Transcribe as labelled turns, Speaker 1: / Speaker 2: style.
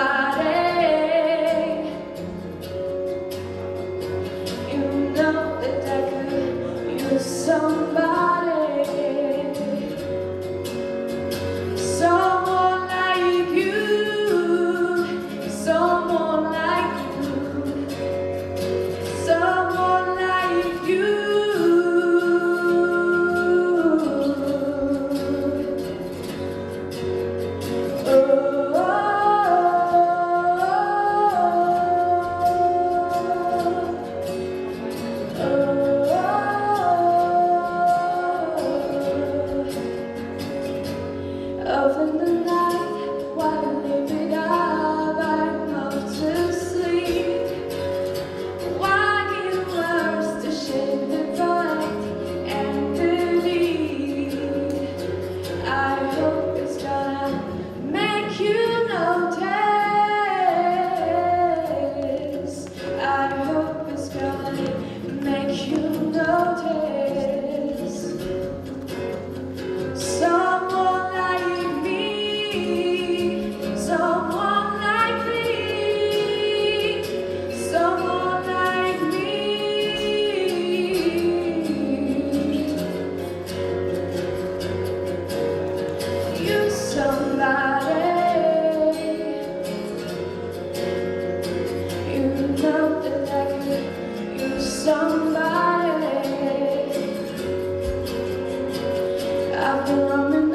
Speaker 1: somebody. Of the night, somebody. I've been on